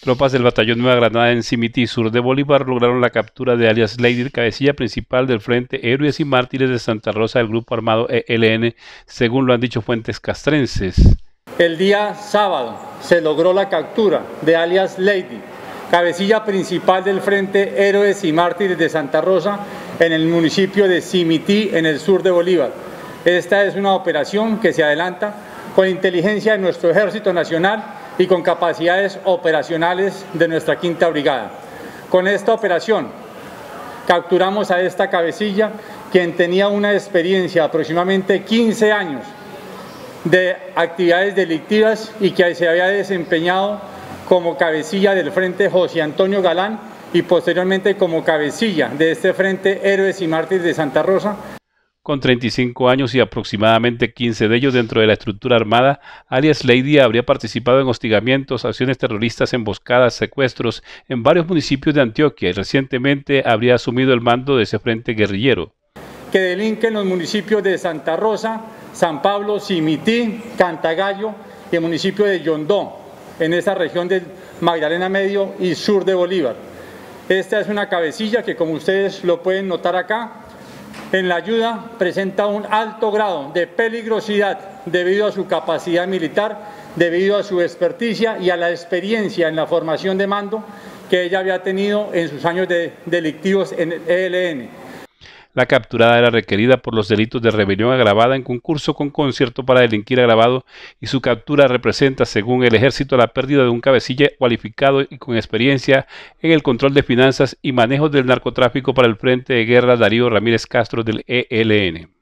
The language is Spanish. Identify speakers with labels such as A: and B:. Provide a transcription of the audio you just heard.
A: Tropas del batallón Nueva Granada en Cimití, sur de Bolívar, lograron la captura de alias Lady, cabecilla principal del Frente Héroes y Mártires de Santa Rosa del grupo armado ELN, según lo han dicho fuentes castrenses.
B: El día sábado se logró la captura de alias Lady, cabecilla principal del Frente Héroes y Mártires de Santa Rosa en el municipio de Cimití, en el sur de Bolívar. Esta es una operación que se adelanta con inteligencia de nuestro Ejército Nacional y con capacidades operacionales de nuestra quinta brigada. Con esta operación capturamos a esta cabecilla, quien tenía una experiencia de aproximadamente 15 años de actividades delictivas y que se había desempeñado como cabecilla del Frente José Antonio Galán y posteriormente como cabecilla de este Frente Héroes y Mártires de Santa Rosa,
A: con 35 años y aproximadamente 15 de ellos dentro de la estructura armada, alias Lady habría participado en hostigamientos, acciones terroristas, emboscadas, secuestros en varios municipios de Antioquia y recientemente habría asumido el mando de ese frente guerrillero.
B: Que delinque en los municipios de Santa Rosa, San Pablo, Cimití, Cantagallo y el municipio de Yondó, en esa región del Magdalena Medio y sur de Bolívar. Esta es una cabecilla que como ustedes lo pueden notar acá, en la ayuda presenta un alto grado de peligrosidad debido a su capacidad militar, debido a su experticia y a la experiencia en la formación de mando que ella había tenido en sus años de delictivos en el ELN.
A: La capturada era requerida por los delitos de rebelión agravada en concurso con concierto para delinquir agravado y su captura representa, según el ejército, la pérdida de un cabecilla cualificado y con experiencia en el control de finanzas y manejo del narcotráfico para el Frente de Guerra Darío Ramírez Castro del ELN.